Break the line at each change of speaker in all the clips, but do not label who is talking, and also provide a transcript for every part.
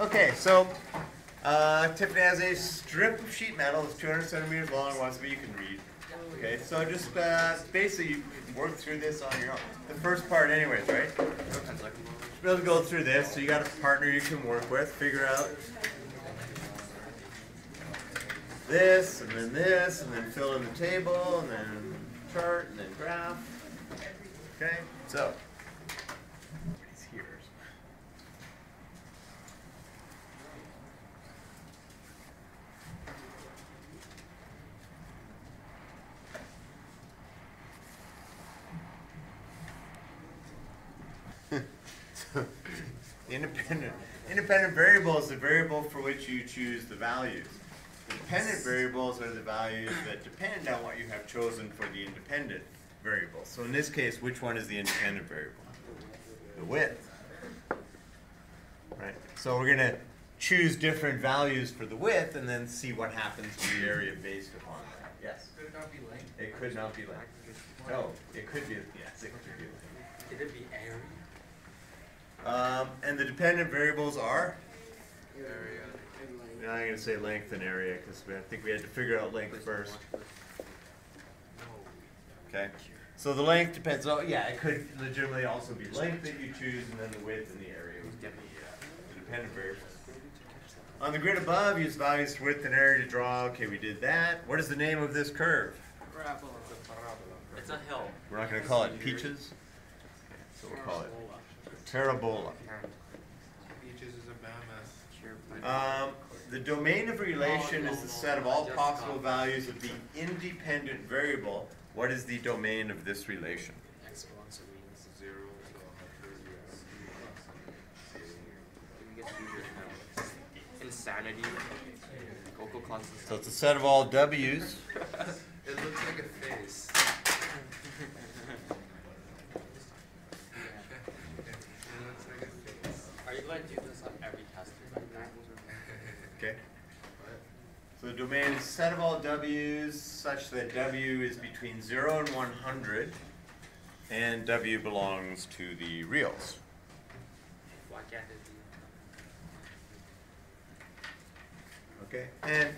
Okay, so uh, Tiffany has a strip of sheet metal that's 200 centimeters long, wants to be you can read. Okay, so just uh, basically work through this on your own. The first part, anyways, right? Be able to go through this, so you got a partner you can work with, figure out this, and then this, and then fill in the table, and then chart, and then graph. Okay, so it's here. So, the independent independent variable is the variable for which you choose the values. Dependent variables are the values that depend on what you have chosen for the independent variable. So in this case, which one is the independent variable? The width. Right. So we're gonna choose different values for the width and then see what happens to the area based upon that. Yes.
Could it not be length?
It could not be length. No, it could be yes, it could be length.
Could it be area?
Um, and the dependent variables are?
Area.
Now I'm going to say length and area because I think we had to figure out length first. Okay. So the length depends on, yeah, it could legitimately also be length that you choose and then the width and the area would be the dependent variables. On the grid above, use values for width and area to draw. Okay, we did that. What is the name of this curve?
Parabola. It's a hill.
We're not going to call it peaches. So we'll call it parabola.
Beaches is a mammoth.
Um, the domain of relation is the set of all possible values of the independent variable. What is the domain of this relation?
X belongs to Venus.
Zero to a hundred.
Insanity.
So it's a set of all w's.
It looks like a face. It looks like a face.
Are you going to do this on every test like that?
Okay. So the domain is set of all w's such that w is between 0 and 100 and w belongs to the reals.
Why can't it be?
Okay. And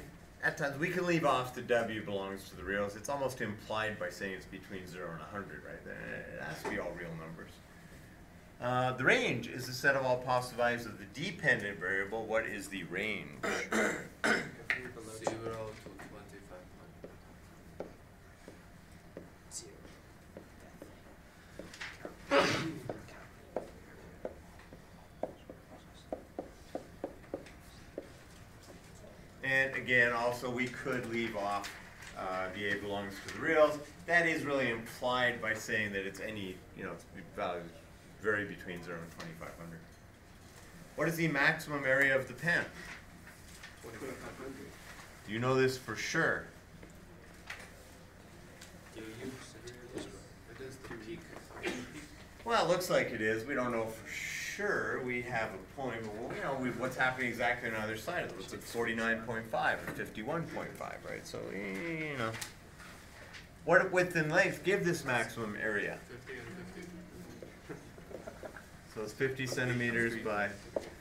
at times we can leave off the w belongs to the reals. It's almost implied by saying it's between 0 and 100, right? It has to be all real numbers. Uh, the range is the set of all possible values of the dependent variable. What is the range?
If you're below
Zero to twenty-five hundred.
zero.
And again, also we could leave off uh, the A belongs to the reals. That is really implied by saying that it's any, you know, it's values vary between 0 and 2500. What is the maximum area of the pen? Do you know this for sure?
Do you?
It is the peak.
Well, it looks like it is. We don't know for sure. We have a point, but well, you know, we, what's happening exactly on the other side of it? It's like 49.5 or 51.5, right? So, you know. What width and length give this maximum area?
Fifty and fifty.
So it's 50 centimeters by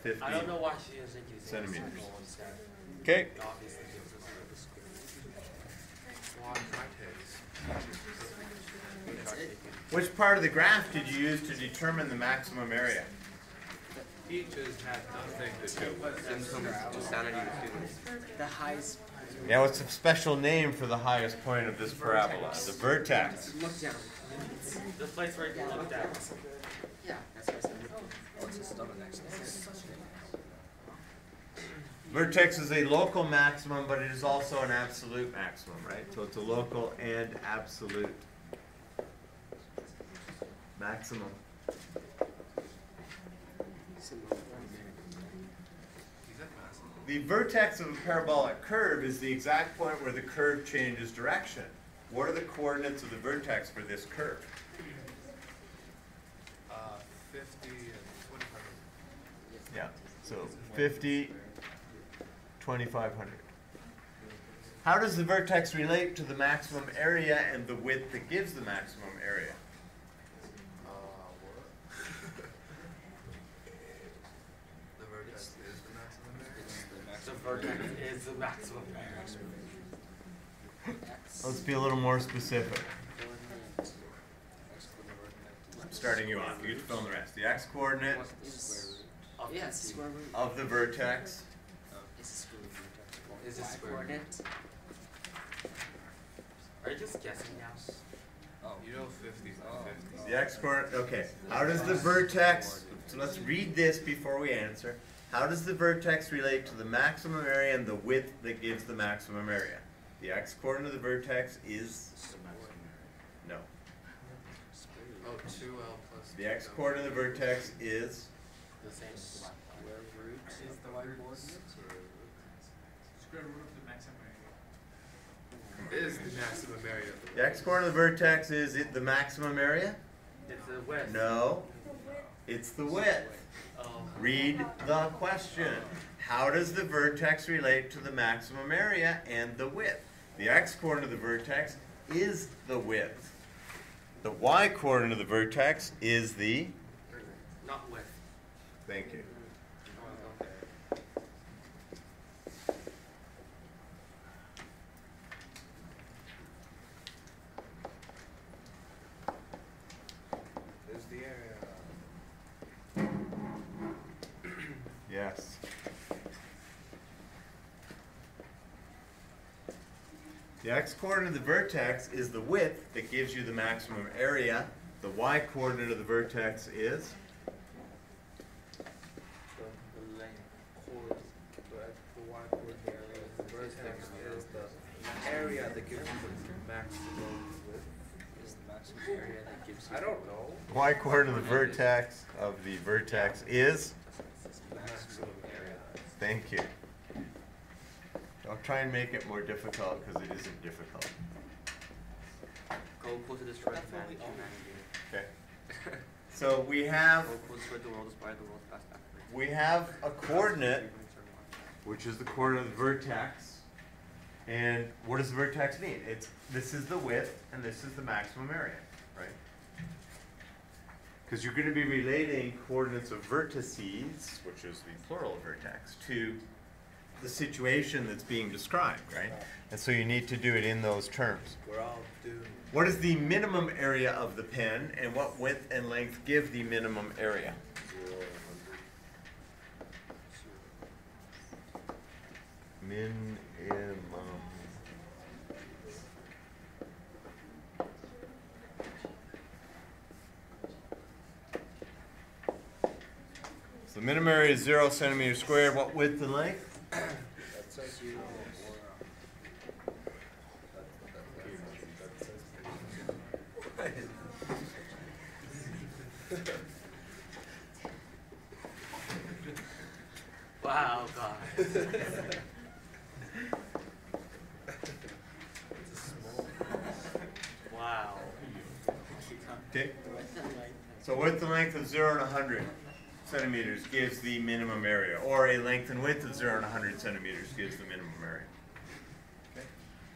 50.
I don't know why she isn't using
Centimeters. Okay.
It obviously gives us a square.
Quadratics.
That's it.
Which part of the graph did you use to determine the maximum area?
Peaches had nothing to do with it.
Insanity with students.
The highest.
Yeah, what's a special name for the highest point of this parabola? The vertex.
Look down.
This place where you looked at.
Yeah, that's what I said. Oh, it's just on the next
Vertex is a local maximum, but it is also an absolute maximum, right? So it's a local and absolute maximum.
Is that massive?
The vertex of a parabolic curve is the exact point where the curve changes direction. What are the coordinates of the vertex for this curve?
Uh, fifty and twenty-five.
Yeah, so 50, 2500. How does the vertex relate to the maximum area and the width that gives the maximum area?
Uh. The vertex is the
vertex is the maximum area.
Let's be a little more specific.
Coordinate. X coordinate vertex.
I'm starting you off. You get to fill in the rest. The x coordinate
What is
Of
yeah,
the
it's
sea.
square root.
of the vertex.
It's a square root vertex.
Is it
Y
square?
coordinate?
Are you just guessing now?
Oh.
You know fifty's not oh. fifty.
The x coordinate. Okay. How does the vertex? So let's read this before we answer. How does the vertex relate to the maximum area and the width that gives the maximum area? The x coordinate of the vertex is no.
Oh, two L plus.
The x coordinate of the vertex is
The same.
Square root is the y coordinate?
Square root of the maximum area.
Is the maximum area of the.
the x coordinate of the vertex is it the maximum area?
It's the west.
No. It's the width. Read the question. How does the vertex relate to the maximum area and the width? The x coordinate of the vertex is the width. The y coordinate of the vertex is the.
Not width.
Thank you.
Oh, okay.
Is the area.
Yes. The coordinate of the vertex is the width that gives you the maximum area. The y coordinate of the vertex is.
The, the length.
The y coordinate of the vertex is the area that gives you the maximum width.
Is the maximum area that gives you.
I don't know.
Y coordinate of the vertex of the vertex is.
Maximum area.
Thank you. I'll try and make it more difficult because it isn't difficult.
Go closer to the strength man.
Okay. So we have
Go closer to the world, inspire the world, fast backwards.
we have a coordinate, which is the coordinate of the vertex. And what does the vertex mean? It's this is the width and this is the maximum area, right? Because you're going to be relating coordinates of vertices, which is the plural of vertex, to the situation that's being described, right? And so you need to do it in those terms.
We're all doomed.
What is the minimum area of the pen, and what width and length give the minimum area? Minimum. So the minimum area is zero centimeters squared. What width and length?
Wow, God. wow.
Okay. So width the length of zero and a hundred centimeters gives the minimum area, or a length and width of zero and hundred centimeters gives the minimum area. Okay.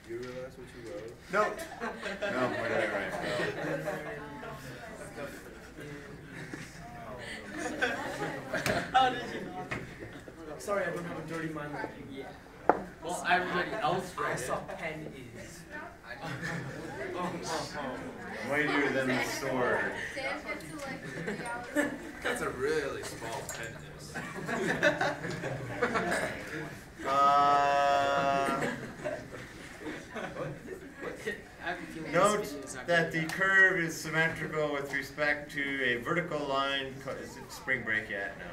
You realize what you wrote?
No. No, what did I write?
How oh, did you know? Sorry, I don't have a dirty mind like you. Yeah.
Well, everybody else
I
read
saw pen is. Oh.
Mightier than the sword.
Sam gets to like three hours.
That's a really small pen.
Uh,
I have a feeling this
note
video is not
that the curve is symmetrical with respect to a vertical line. Is it spring break yet? No,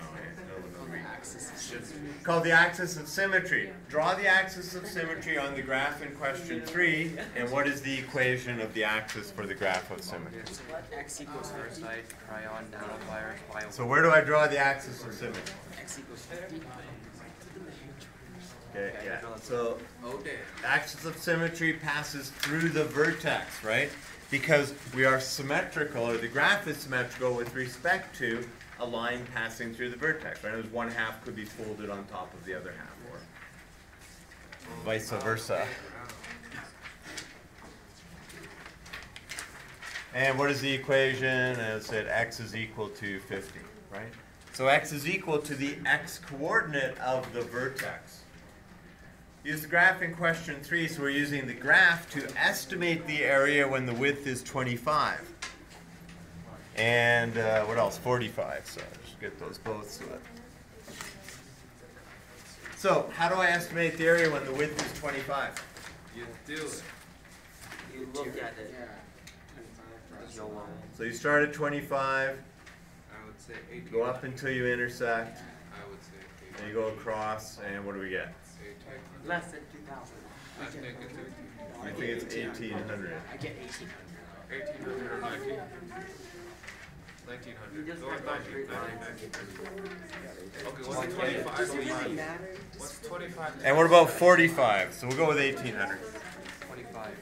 it's no, no,
the axis.
Called the axis of symmetry. Draw the axis of symmetry on the graph in question three. And what is the equation of the axis for the graph of symmetry?
So what x equals first side, cryon, nanovirus, bio.
So where do I draw the axis of symmetry?
X equals fifty.
Okay, yeah. So
Oh, damn.
axis of symmetry passes through the vertex, right? Because we are symmetrical, or the graph is symmetrical with respect to a line passing through the vertex, right? As one half could be folded on top of the other half, or vice versa. And what is the equation? As I said, x is equal to 50, right? So x is equal to the x coordinate of the vertex. use the graph in question three, so we're using the graph to estimate the area when the width is 25. And uh, what else? 45. So just get those both. So, that- so how do I estimate the area when the width is 25?
You do it.
You look at it. There's no one.
So you start at 25,
I would say eighteen.
go up until you intersect,
I would say eighteen.
and you go across, and what do we get?
Eighteen.
Less than two thousand.
I think it's eighteen.
I think it's 1800.
I get eighteen hundred.
Eighteen hundred or nineteen? Nineteen
You
hundred.
just
Go with
got
nineteen.
straight lines.
Okay, what's twenty-five?
Does it really matter?
What's twenty-five?
And what about 45? So we'll go with 1800.
Twenty-five.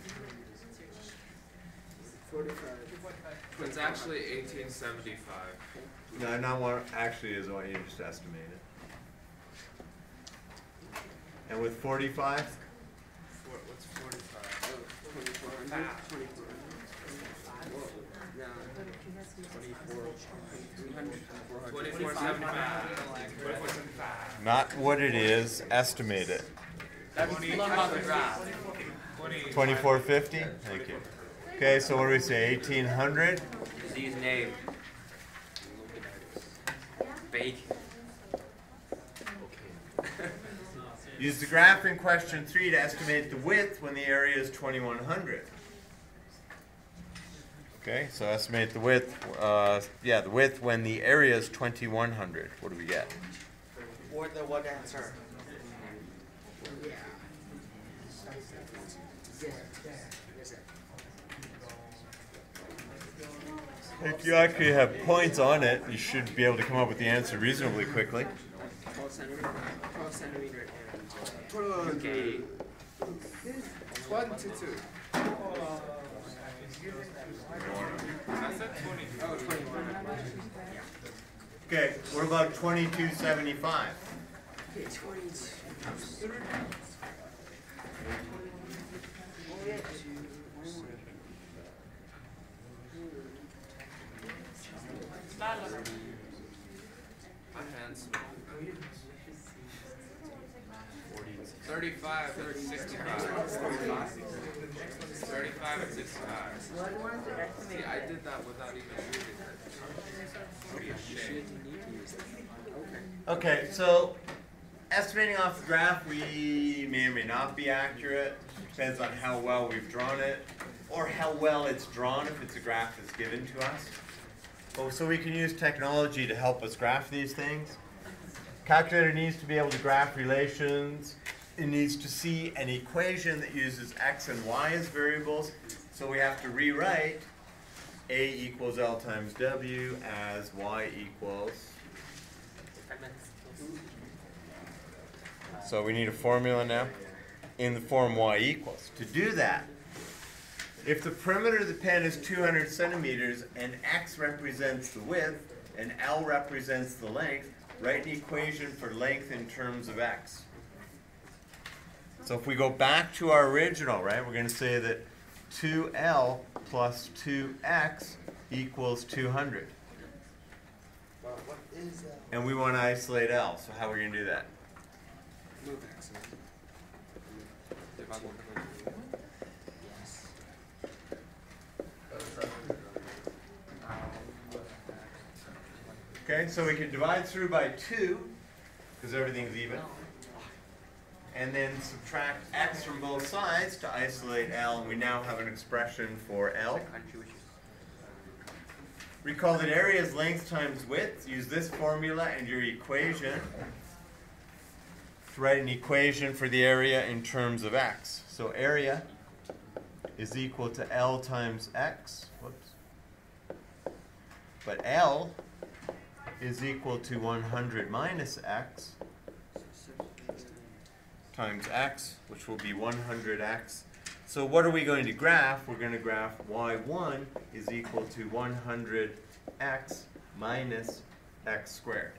It's actually eighteen seventy-five.
No, not what actually is what you just estimated. And with 45?
Four, what's forty-five?
Oh, twenty-four hundred, twenty-four. No. Twenty-four, three hundred, twenty-four hundred.
Twenty-four seventy-five. Twenty-four seventy-five.
Not what it is, estimate it.
Look on the graph.
Twenty.
2450? Thank you. Okay, so what do we say? 1800?
Disease name. Bacon.
Use the graph in question three to estimate the width when the area is 2100. Okay, so estimate the width. Uh, yeah, the width when the area is 2100. What do we get?
Or the what answer?
If you actually have points on it, you should be able to come up with the answer reasonably quickly.
12 centimeter and 22.
Okay, what about 2275?
Okay, twenty-two.
My hands smell. Thirty-five and sixty-five. Thirty-five and sixty-five. See, I did that without even reading it. Be ashamed.
Okay, so estimating off the graph, we may or may not be accurate. Depends on how well we've drawn it, or how well it's drawn if it's a graph that's given to us. Oh, so we can use technology to help us graph these things. Calculator needs to be able to graph relations. It needs to see an equation that uses x and y as variables. So we have to rewrite a equals L times W as y equals So we need a formula now in the form y equals. To do that, if the perimeter of the pen is 200 centimeters and x represents the width and L represents the length, write an equation for length in terms of x. So if we go back to our original, right, we're going to say that 2L plus 2x equals 200.
Well, what is that?
And we want to isolate L, so how are we going to do that? Okay, so we can divide through by two, because everything's even. And then subtract x from both sides to isolate L, and we now have an expression for L. Recall that area is length times width. Use this formula and your equation to write an equation for the area in terms of x. So area is equal to L times x. Whoops. But L is equal to 100 minus x times x, which will be 100x. So what are we going to graph? We're going to graph y1 is equal to 100x minus x squared.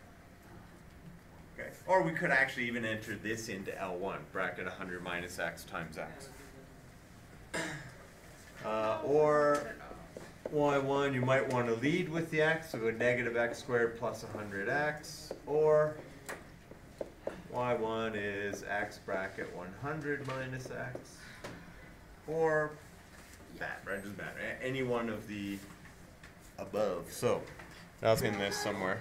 Okay. Or we could actually even enter this into L1, bracket 100 minus x times x. Uh, or y1, you might want to lead with the x, so go negative x squared plus 100x, or y1 is x bracket 100 minus x, or that, right? Doesn't matter. Any one of the above. So that's in this somewhere.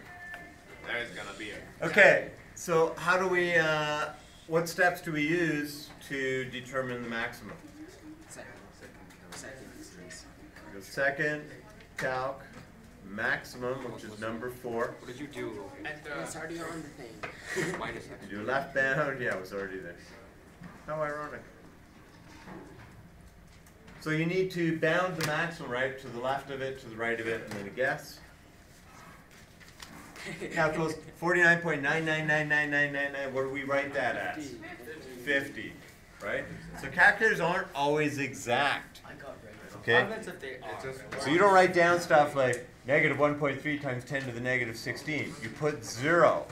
There's gonna be a.
Okay, so how do we, uh, what steps do we use to determine the maximum?
Second. Second.
We go second, calc, maximum, which is number four.
What did you do?
At
uh,
It's
already on the thing.
Minus X.
You do left bound, yeah, it was already there. How ironic. So you need to bound the maximum, right, to the left of it, to the right of it, and then a guess. Calculus forty-nine point nine nine nine nine nine nine nine, what do we write that as? Fifty, right? So calculators aren't always exact,
I got regular.
okay?
Comments if they are.
So you don't write down stuff like negative one point three times ten to the negative sixteen. You put zero,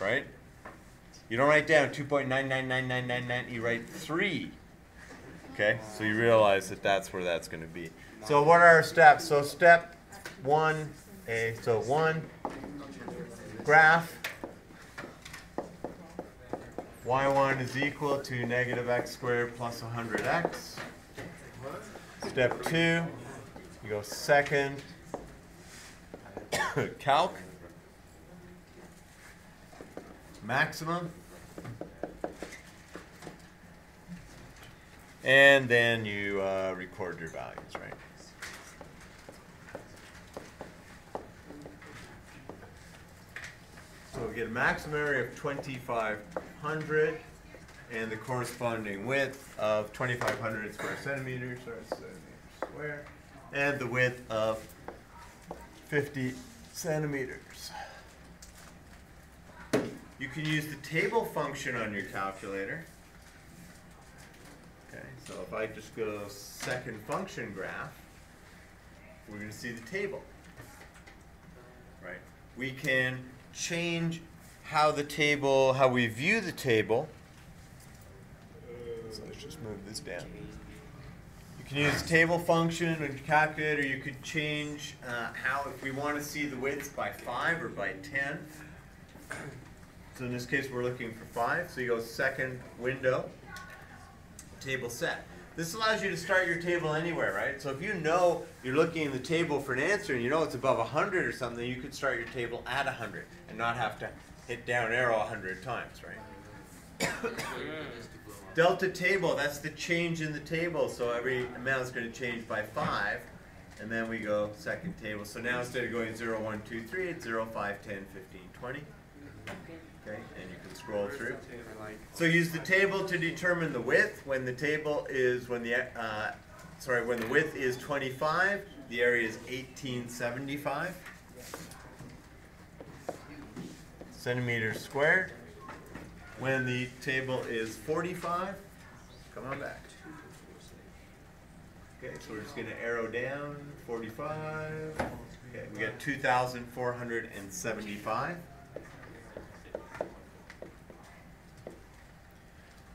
right? You don't write down two point nine nine nine nine nine nine. You write three. Okay, so you realize that that's where that's going to be. So what are our steps? So step one, a so one graph y1 is equal to negative x squared plus 100x. Step two, you go second calc maximum. And then you uh, record your values, right? So we get a maximum area of 2,500 and the corresponding width of 2,500 square centimeters, or centimeters square, and the width of 50 centimeters. You can use the table function on your calculator. Okay, so if I just go second function graph, we're going to see the table. Right? We can change how the table, how we view the table. So let's just move this down. You can use table function on your calculator. You could change uh, how, if we want to see the widths by 5 or by 10. So in this case, we're looking for 5. So you go second window, table set. This allows you to start your table anywhere, right? So if you know you're looking in the table for an answer and you know it's above 100 or something, you could start your table at 100 and not have to hit down arrow 100 times, right? Delta table, that's the change in the table. So every amount is going to change by 5. And then we go second table. So now instead of going 0, 1, 2, 3, it's 0, 5, 10, 15, 20. Okay, and you can scroll through. So use the table to determine the width. When the table is, when the, uh, sorry, when the width is 25, the area is 1875 centimeters squared. When the table is 45, come on back. Okay, so we're just going to arrow down 45. Okay, we got 2,475.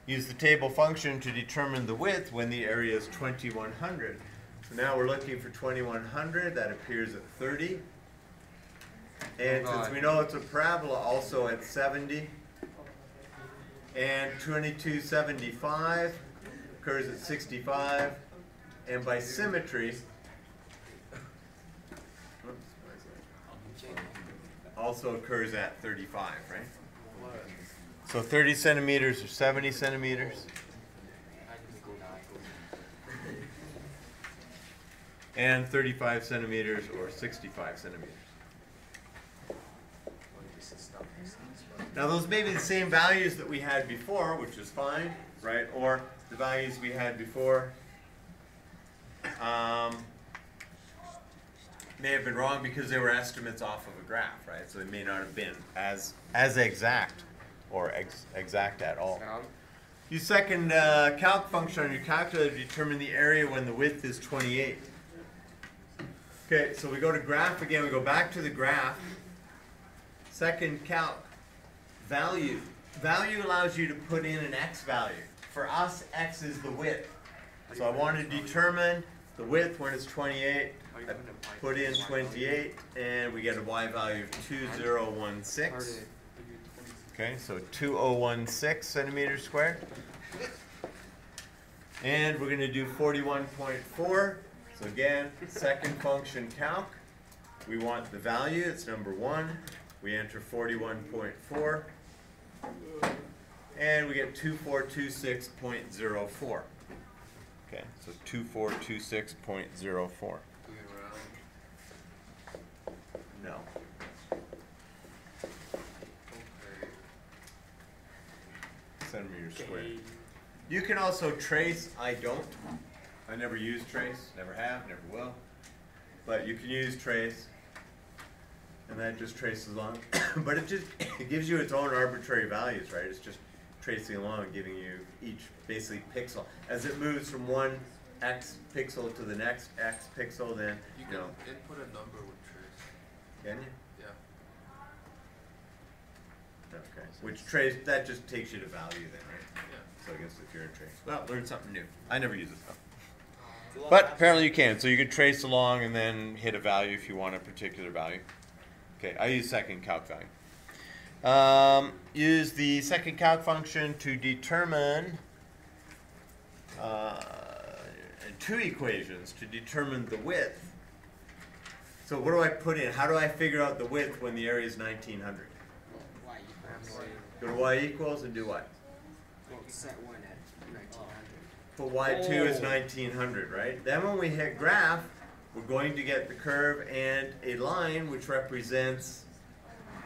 Use the table function to determine the width when the area is 2100. So now we're looking for 2100, that appears at 30. And since we know it's a parabola, also at 70. And 2275 occurs at 65. And by symmetry, also occurs at 35, right? So 30 centimeters or 70 centimeters. And 35 centimeters or 65 centimeters. Now those may be the same values that we had before, which is fine, right? Or the values we had before um, may have been wrong because they were estimates off of a graph, right? So they may not have been as as exact or ex- exact at all.
Sound?
Use second uh, calc function on your calculator to determine the area when the width is 28. Okay, so we go to graph again. We go back to the graph. Second calc value. Value allows you to put in an x value. For us, x is the width. So I want to determine the width when it's 28. I put in 28, and we get a y value of 2016. Okay, so two oh one six centimeters squared. And we're gonna do forty-one point four. So again, second function calc. We want the value, it's number one. We enter forty-one point four. And we get two four two six point zero four. Okay, so two four two six point zero four.
Moving around.
No.
Okay.
Centimeters squared. You can also trace, I don't. I never use trace, never have, never will. But you can use trace. And that just traces along. but it just it gives you its own arbitrary values, right? It's just tracing along and giving you each basically pixel. As it moves from one x pixel to the next x pixel, then
You
you
can
know,
input a number with trace.
can you?
Yeah.
Okay. Which trace that just takes you to value then, right?
Yeah.
So I guess if you're in trace. Well, learn something new. I never use it though. Um, but apparently you can. So you could trace along and then hit a value if you want a particular value. Okay, I use second calc value. Um, use the second calc function to determine uh, two equations to determine the width. So what do I put in? How do I figure out the width when the area is 1900?
Why
Go to y equals and do what?
well, set one at nineteen hundred.
Put y2 is 1900, right? Then when we hit graph, we're going to get the curve and a line which represents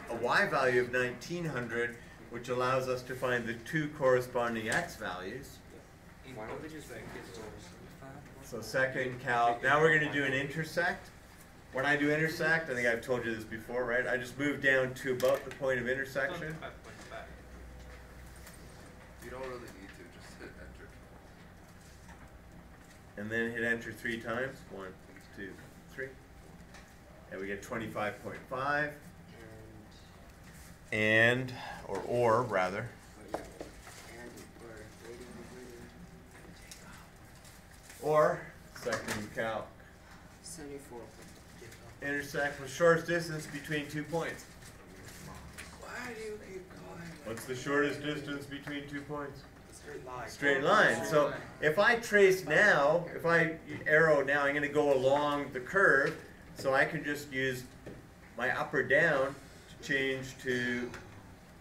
a y value of 1900, which allows us to find the two corresponding x values.
Why don't they just make
So second calc, now we're gonna do an intersect. When I do intersect, I think I've told you this before, right? I just move down to about the point of intersection.
You don't really need to, just hit enter.
and then hit enter three times. One, two, three. And we get twenty-five point five.
And,
And, or or rather,
yeah, and we're waiting, waiting.
or second calc
Seventy-four.
intersect with shortest distance between two points.
Why do you keep going?
What's the shortest distance between two points?
Straight line.
Straight line. So if I trace now, if I arrow now, I'm gonna go along the curve, so I can just use my up or down to change to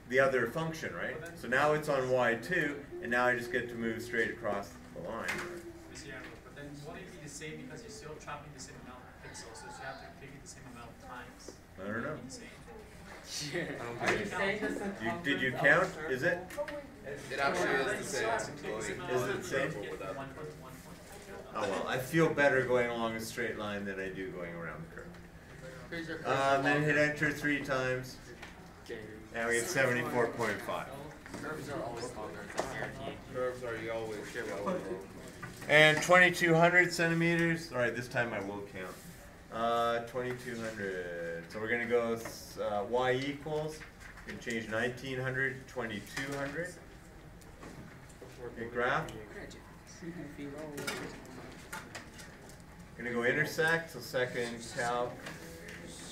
the other function, right? So now it's on y two, and now I just get to move straight across the line.
This but then won't it be the same because you're still chopping the same amount of pixels, so you have to click it the same amount of times?
I don't know.
Be.
Are you saying this in
You, did you count? Is it?
It actually is the same as going
Is it the same?
circle without.
One point one point.
Oh well, I feel better going along a straight line than I do going around the curve. Um, then hit enter three times, and we get seventy-four point five.
Curves are always longer.
Curves are always yellow.
And twenty-two hundred centimeters, alright, this time I will count. Uh, 2200. So we're going to go uh, y equals, you can change 1900, 2200. Okay, graph. Going to go intersect, so second calc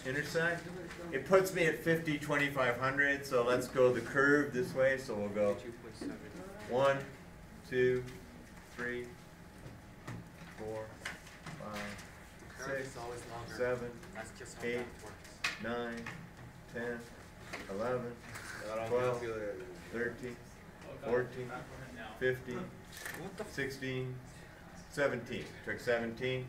intersect. It puts me at 50, 2500, so let's go the curve this way. So we'll go 1, 2, 3, 4,
5,
six,
is
seven,
That's just how
eight.
math works.
nine, ten, eleven,
I don't
Twelve.
feel it.
thirteen, fourteen, fifteen, sixteen, seventeen. Took seventeen.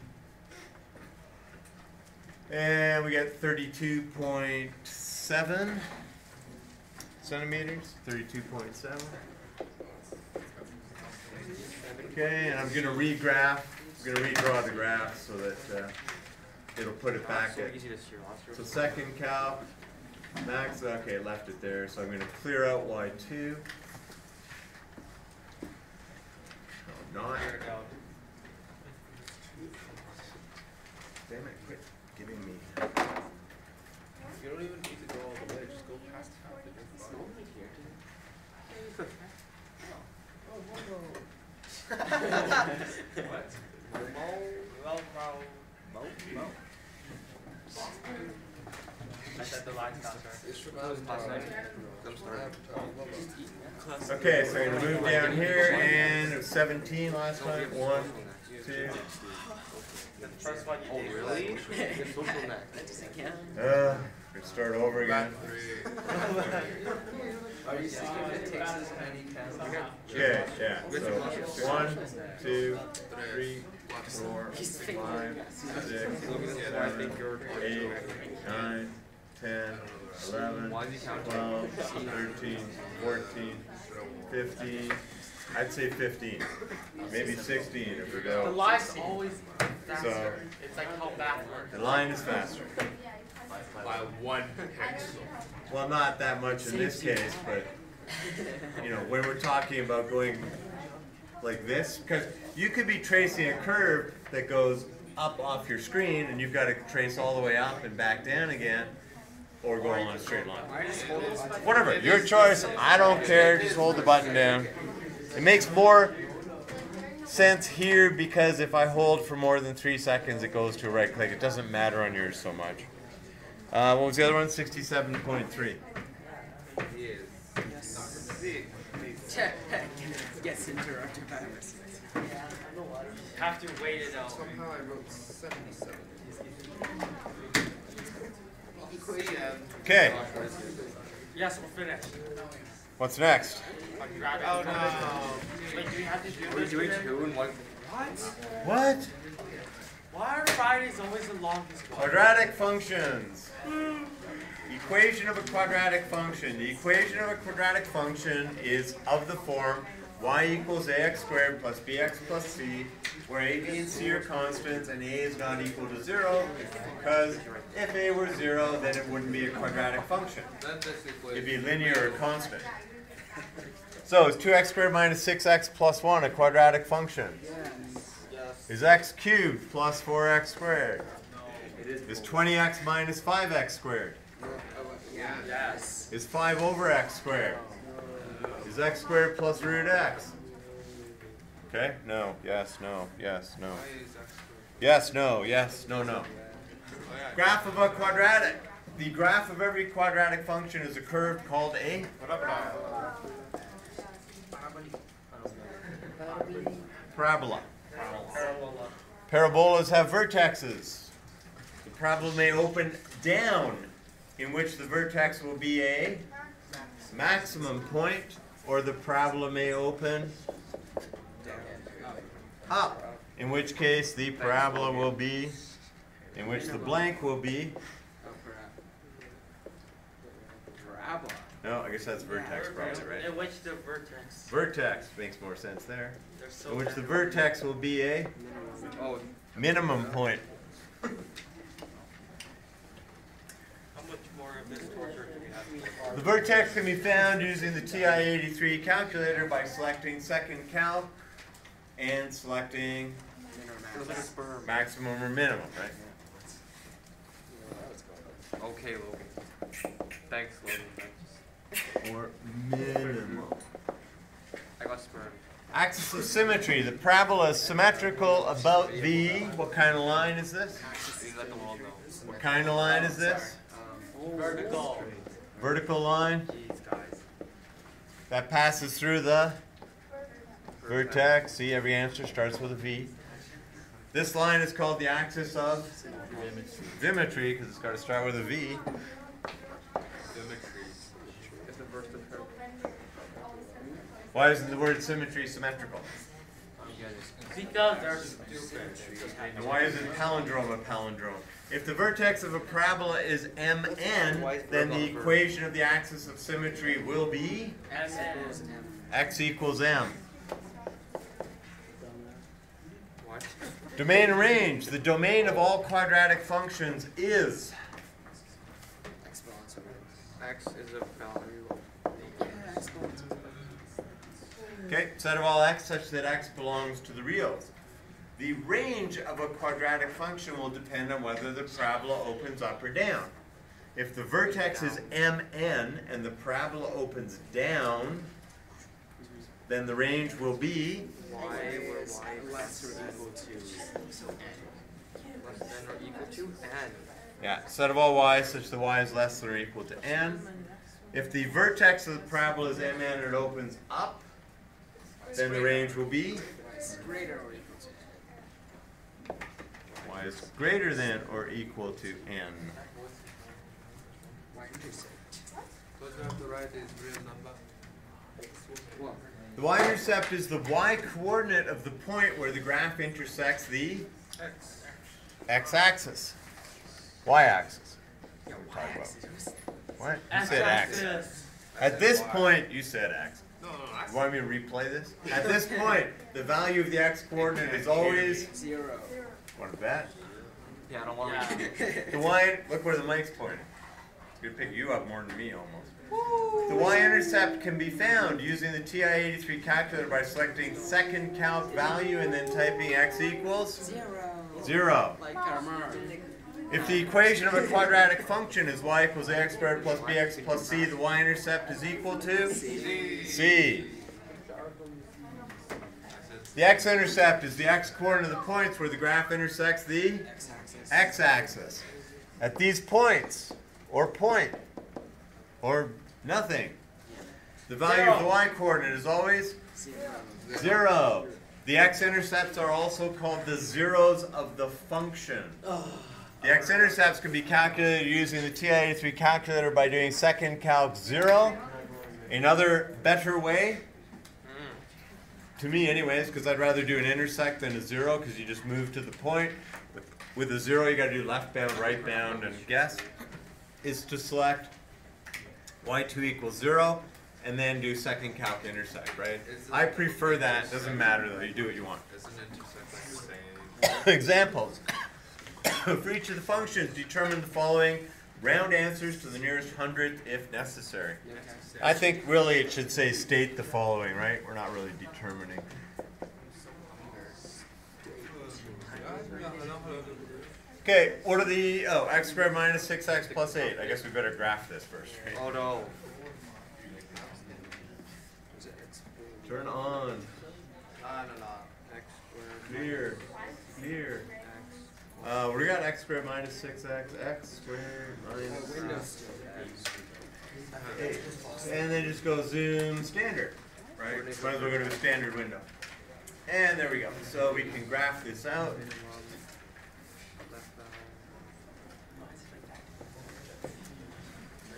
And we get thirty-two point seven centimeters, thirty-two point seven. Okay, and I'm gonna regraph, I'm gonna redraw the graph so that, uh, it'll put it back
So
at
easy to steer
so second calc, max, okay, left it there, so I'm gonna clear out Y two. No, not, damn it, quit giving me,
You don't even need to go all the way, just go past half and you're fine.
Well, well, mo, mo. I said the lines down, sorry.
It's from
Last night.
of
I'm starting.
Okay, so I'm gonna move down here and it was seventeen last time. One, two,
The first one
Oh,
you did.
really? Social net.
That doesn't count.
uh, we start over again.
Are you saying it takes as many counts?
Okay, yeah, so one, two, three, four, five, six, seven, eight, nine, ten, eleven,
Why is he counting?
twelve, thirteen, fourteen, fifteen, I'd say fifteen, maybe sixteen if we go.
The
go.
line's always
So-
faster. It's like how math works.
The line is faster.
By one pixel.
Well, not that much in this case, but, you know, when we're talking about going like this, because you could be tracing a curve that goes up off your screen and you've got to trace all the way up and back down again, or go on a straight line. Whatever, your choice, I don't care, just hold the button down. It makes more sense here because if I hold for more than three seconds, it goes to a right click. It doesn't matter on yours so much. Uh, what was the other one? 67.3.
Gets interrupted by us.
Have to wait it out.
Somehow I wrote seventy-seven.
Okay,
Yes, we're finished.
what's next?
Oh, no. Wait, do we have to do
We're doing two and one.
What?
What?
Why are Fridays always the longest one?
Quadratic functions. Equation of a quadratic function. The equation of a quadratic function is of the form y equals ax squared plus bx plus c, where a, b, and c are constants and a is not equal to zero, because if a were zero, then it wouldn't be a quadratic function. It'd be linear or constant. So is 2x squared minus 6x plus 1 a quadratic function? Is x cubed plus 4x squared? Is 20x minus 5x squared?
Yes.
Is 5 over x squared? Is x squared plus root x? Okay, no, yes, no, yes, no. Yes, no, yes, no, no. Graph of a quadratic. The graph of every quadratic function is a curve called a parabola.
Parabola.
Parabolas have vertexes. The problem may open down, in which the vertex will be a maximum point, or the parabola may open up, in which case the parabola will be, in which the blank will be,
Parabola.
No, I guess that's vertex probably, right?
In which the vertex.
Vertex makes more sense there.
So
In which the vertex will be a
Oh,
minimum point.
How much more of this torture do we have?
The vertex can be found using the TI-83 calculator by selecting second calc and selecting
feels like a sperm.
maximum or minimum, right?
Okay, Logan. Thanks, Logan. Thanks.
Or minimum.
I got sperm.
Axis of symmetry. The parabola is symmetrical about the, what kind of line is this?
Please let the world know.
What kind of line is this?
Vertical.
Vertical line that passes through the vertex. See, every answer starts with a V. This line is called the axis of symmetry because it's got to start with a V.
It's the first of her.
Why isn't the word symmetry symmetrical?
Because.
And why isn't palindrome a palindrome? If the vertex of a parabola is mn, then the equation of the axis of symmetry will be x equals m. Domain range. The domain of all quadratic functions is
X is a value.
Okay set of all x such that x belongs to the reals. The range of a quadratic function will depend on whether the parabola opens up or down. If the vertex is mn and the parabola opens down, then the range will be
Y where
Is
Y
less or equal to.
less than or equal to N.
Yeah, set of all y such that y is less than or equal to n. If the vertex of the parabola is m and it opens up, then the range will be
Greater or equal to.
y is greater than or equal to n.
Y intercept.
What you have to write is real number.
Well,
The y-intercept is the y-coordinate of the point where the graph intersects the
X.
x-axis. Y-axis.
yeah,
What
Y
are we talking
axis.
What? You said x. At this point, you said x. You want me to replay this? At this point, the value of the x-coordinate is always.
Zero.
Want to bet?
Yeah, I don't want to.
The y. Look where the mic's pointing. It's gonna pick you up more than me almost. The y-intercept can be found using the TI-83 calculator by selecting second calc value and then typing x equals
Zero.
zero.
Like Karmar.
If the equation of a quadratic function is y equals ax squared plus bx plus c, the y-intercept is equal to c. The x-intercept is the x-coordinate of the points where the graph intersects the
X axis.
At these points, or point, or nothing, the value of the y-coordinate is always
Zero.
zero. The x-intercepts are also called the zeros of the function. Oh. The x-intercepts can be calculated using the TI-83 calculator by doing second calc zero. Another better way, to me anyways, because I'd rather do an intersect than a zero, because you just move to the point. With, a zero, you got to do left bound, right bound, and guess, is to select y2 equals zero, and then do second calc intersect, right? I prefer that, doesn't matter though, you do what you want.
Doesn't intersect the same.
Examples. For each of the functions, determine the following round answers to the nearest hundredth if necessary. I think really it should say state the following, right? We're not really determining. Okay, what are the, oh, x squared minus 6x plus 8. I guess we better graph this first, right?
Oh no.
Turn on,
no, no. X squared.
clear, clear. Uh, we got x squared minus 6x, x squared minus
Windows.
eight. And then just go zoom standard, right? Might as well go to a standard window. And there we go. So we can graph this out.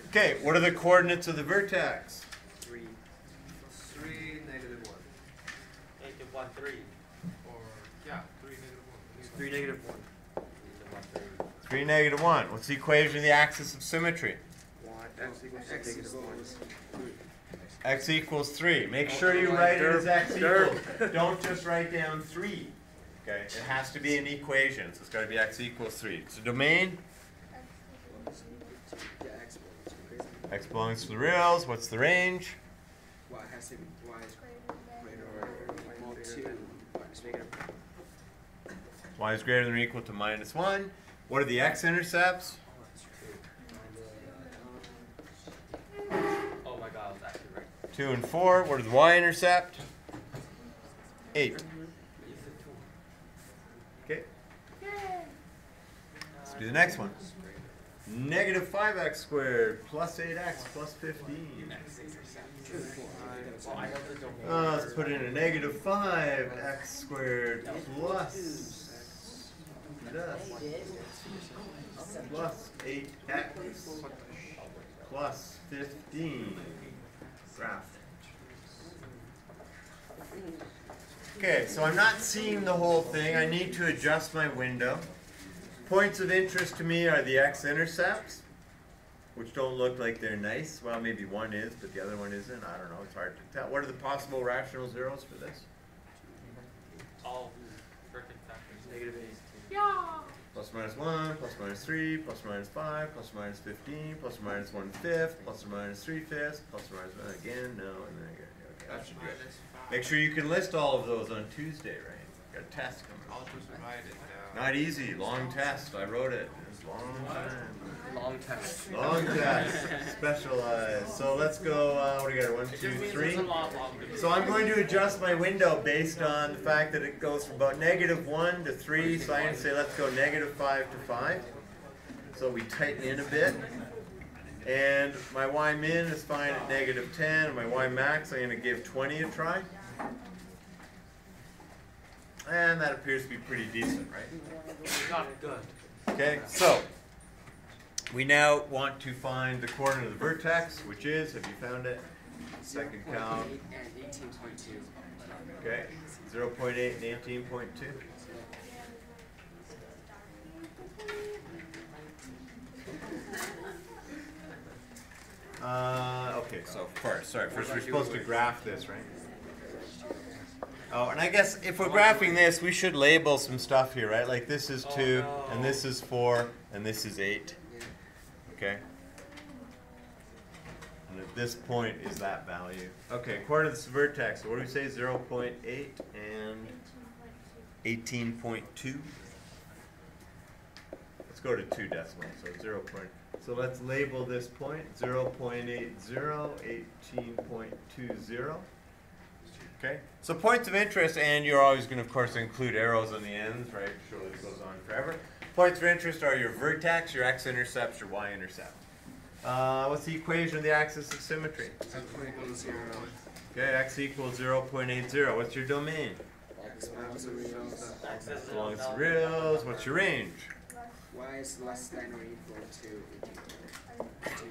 Okay, what are the coordinates of the vertex?
Three.
Three negative one.
Negative one, three.
Or, yeah, three negative one.
Three negative one.
3, negative 1. What's the equation of the axis of symmetry?
X equals X equals.
x equals 3. Make sure you write it as x equals. Don't just write down 3. Okay, it has to be an equation, so it's got to be x equals 3. So domain.
X
belongs to the reals. What's the range?
Y has to be Y is greater or equal to. Y is negative.
y is greater than or equal to minus 1. What are the x-intercepts?
Oh my god, I actually right.
2 and 4. What is the y-intercept? 8. Okay. Let's do the next one. Negative 5x squared plus 8x plus 15. Uh, let's put in a negative 5x squared plus plus 8x plus 15. Graph. Okay, so I'm not seeing the whole thing. I need to adjust my window. Points of interest to me are the x-intercepts, which don't look like they're nice. Well, maybe one is, but the other one isn't. I don't know. It's hard to tell. What are the possible rational zeros for this?
All perfect factors. Negative eight.
Plus or minus 1, plus or minus 3, plus or minus 5, plus or minus 15, plus or minus 1 fifth, plus or minus 3 fifths, plus or minus 1 again, no, and then again. Okay, that should do it. Make sure you can list all of those on Tuesday, right? Got a test coming.
I'll just write it down.
Not easy, long test. I wrote it. It was a long time.
Long test.
Long test. Specialized. So let's go. Uh, what do you got? One,
It
two,
just means
three.
it's a lot longer.
So I'm going to adjust my window based on the fact that it goes from about negative 1 to 3. So I'm going to say let's go negative 5 to 5. So we tighten in a bit. And my y min is fine at negative 10, and my y max I'm going to give 20 a try. And that appears to be pretty decent, right?
Not good.
Okay, so we now want to find the coordinate of the vertex, which is, have you found it? Second
calc.
Okay, 0.8 and 18.2. Uh, okay, so first, sorry, first we're supposed to graph this, right? Oh, and I guess if we're graphing this, we should label some stuff here, right? Like this is
Oh,
two,
no.
and this is four, and this is eight. Okay? And at this point is that value. Okay, according to this vertex, what do we say? 0.8 and 18.2? Let's go to two decimals, so 0. Point. So let's label this point 0.80, 18.20. Okay, so points of interest, and you're always going to, of course, include arrows on the ends, right? Surely it goes on forever. Points of interest are your vertex, your x-intercepts, your y-intercept. Uh, what's the equation of the axis of symmetry?
X equals zero.
Okay, x equals 0.80. What's your domain?
X minus
long as it's reals, what's your range?
Y is less than or equal to eighteen.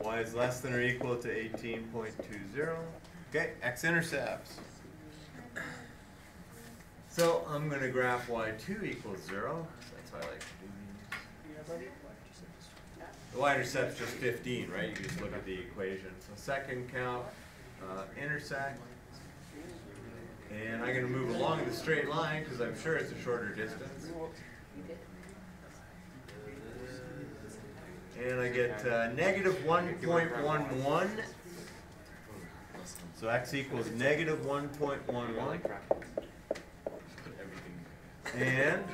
y is less than or equal to 18.20. Okay, x-intercepts. So I'm going to graph y2 equals 0. That's how I like to do these. The y-intercept's just 15, right? You just look at the equation. So second calc, uh, intersect. And I'm going to move along the straight line because I'm sure it's a shorter distance. And I get uh, negative 1.11. So x equals negative 1.11. And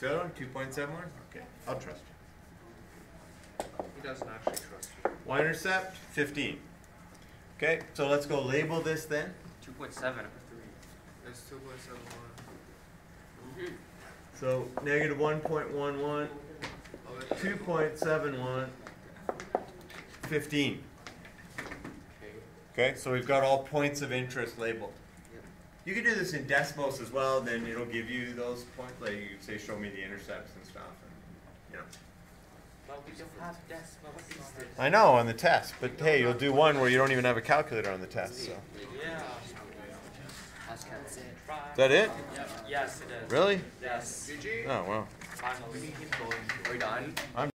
so 2.71? Okay, I'll trust you.
He doesn't actually trust you.
Y-intercept, 15. Okay, so let's go label this then.
Two point seven.
That's two point seven one.
So negative 1.11, 2.71, 15. Okay, so we've got all points of interest labeled. You can do this in decimals as well, then it'll give you those points, like you say, show me the intercepts and stuff. And, you know.
But we don't have decimal. What is this?
I know on the test, but hey, you'll do one where you don't even have a calculator on the test. So.
Yeah.
That's kind of it.
Is that it?
Yep. Yes, it is.
Really?
Yes.
GG.
Oh well.
Finally.
Are we done?
I'm